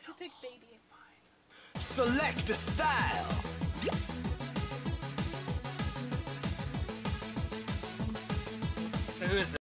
have to pick baby. Select a style. So who is it?